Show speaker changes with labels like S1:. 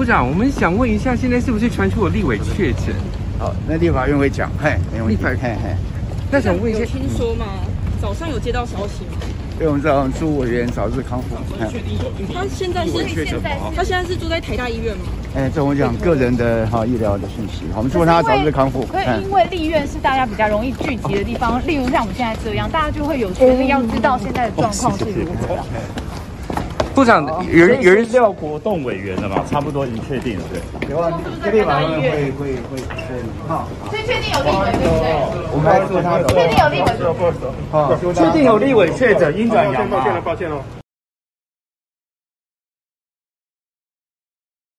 S1: 部长，我们想问一下，现在是不是传出有立委确诊？
S2: 好，那立法院会讲，嘿，没问题。
S1: 立法
S2: 嘿嘿。
S1: 那想问一下，
S3: 有听说吗？早上有接到消息吗？
S2: 对，我们早上朱委员早日康复。
S3: 他现在是他现在是住在台大医院吗？
S2: 哎，这我讲个人的哈医疗的讯息，好我们祝他早日康复。
S4: 可以，因为立院是大家比较容易聚集的地方，例如像我们现在这样，大家就会有权利要知道现在的状况是如何。
S1: 部长，有人有人
S5: 料活动委员的嘛？差不多已经确定了，
S2: 对。有啊，立法会会会会确认
S4: 哈。所以确定有立委对不对？
S2: 我们来做他的。
S4: 确定有立委。
S5: 确定有立委确诊，阴转阳。
S6: 抱歉了，抱歉了。